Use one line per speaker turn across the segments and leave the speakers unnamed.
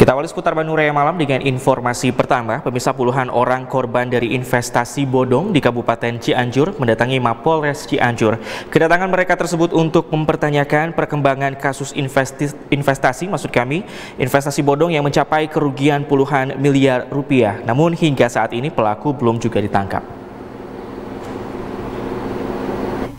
Kita awali seputar Bandung Raya Malam dengan informasi pertama. Pemirsa puluhan orang korban dari investasi bodong di Kabupaten Cianjur mendatangi Mapolres Cianjur. Kedatangan mereka tersebut untuk mempertanyakan perkembangan kasus investi investasi, maksud kami, investasi bodong yang mencapai kerugian puluhan miliar rupiah. Namun hingga saat ini pelaku belum juga ditangkap.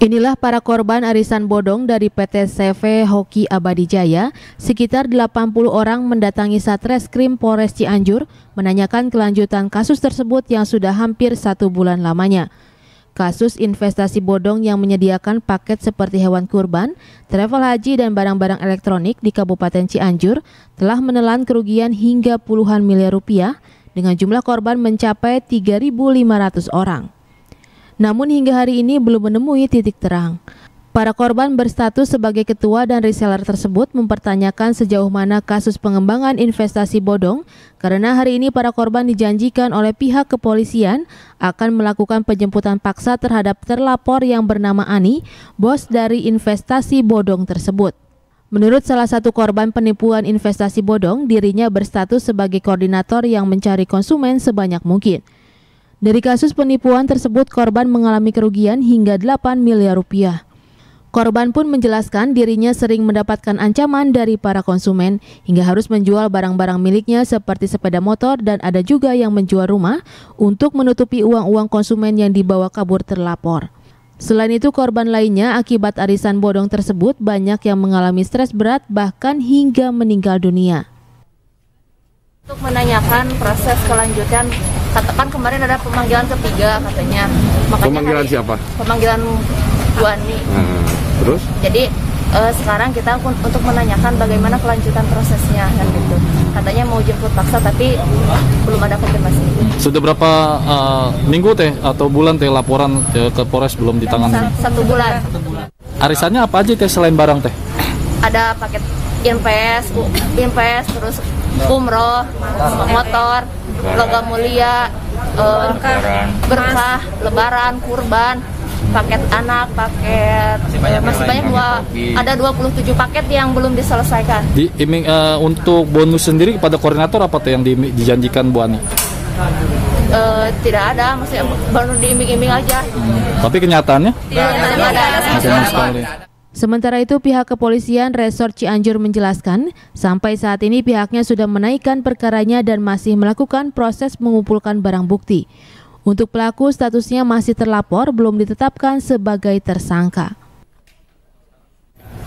Inilah para korban arisan bodong dari PT CV Hoki Abadi Jaya. Sekitar 80 orang mendatangi Satreskrim Polres Cianjur menanyakan kelanjutan kasus tersebut yang sudah hampir satu bulan lamanya. Kasus investasi bodong yang menyediakan paket seperti hewan kurban, travel haji dan barang-barang elektronik di Kabupaten Cianjur telah menelan kerugian hingga puluhan miliar rupiah dengan jumlah korban mencapai 3.500 orang namun hingga hari ini belum menemui titik terang. Para korban berstatus sebagai ketua dan reseller tersebut mempertanyakan sejauh mana kasus pengembangan investasi bodong karena hari ini para korban dijanjikan oleh pihak kepolisian akan melakukan penjemputan paksa terhadap terlapor yang bernama Ani, bos dari investasi bodong tersebut. Menurut salah satu korban penipuan investasi bodong, dirinya berstatus sebagai koordinator yang mencari konsumen sebanyak mungkin. Dari kasus penipuan tersebut korban mengalami kerugian hingga 8 miliar rupiah. Korban pun menjelaskan dirinya sering mendapatkan ancaman dari para konsumen hingga harus menjual barang-barang miliknya seperti sepeda motor dan ada juga yang menjual rumah untuk menutupi uang-uang konsumen yang dibawa kabur terlapor. Selain itu korban lainnya akibat arisan bodong tersebut banyak yang mengalami stres berat bahkan hingga meninggal dunia.
Untuk menanyakan proses kelanjutan katakan kemarin ada pemanggilan ketiga katanya.
Makanya pemanggilan hari, siapa?
Pemanggilan Bu Ani.
Hmm, terus?
Jadi uh, sekarang kita untuk menanyakan bagaimana kelanjutan prosesnya kan gitu. Katanya mau jemput paksa tapi belum ada konfirmasi.
Sudah berapa uh, minggu teh atau bulan teh laporan ya, ke Polres belum ditangani?
Satu bulan.
Arisannya apa aja teh selain barang teh?
Ada paket invest, invest terus umroh, motor, logam mulia, uh, berkah, lebaran, kurban, paket anak, paket masih banyak, masih banyak dua, ada 27 paket yang belum diselesaikan.
Di iming uh, untuk bonus sendiri kepada koordinator apa tuh yang di, dijanjikan Bu Ani?
Uh, tidak ada, maksudnya baru diiming-iming aja.
Tapi kenyataannya?
Tidak, tidak ada. ada.
Sementara itu pihak kepolisian Resort Cianjur menjelaskan, sampai saat ini pihaknya sudah menaikkan perkaranya dan masih melakukan proses mengumpulkan barang bukti. Untuk pelaku statusnya masih terlapor, belum ditetapkan sebagai tersangka.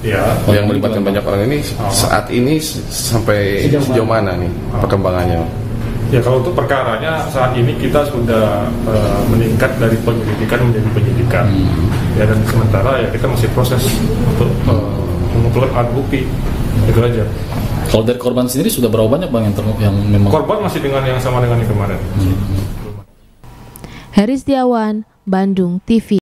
Ya,
yang melibatkan banyak orang ini saat ini sampai sejauh mana nih perkembangannya?
Ya kalau untuk perkaranya saat ini kita sudah uh, meningkat dari penyelidikan menjadi penyidikan. Hmm. Ya dan sementara ya kita masih proses untuk uh, mengumpulkan alat bukti. Itu aja.
Kalau dari korban sendiri sudah berapa banyak bang yang, yang memang?
Korban masih dengan yang sama dengan yang kemarin. Hmm.
Heri Setiawan, Bandung TV.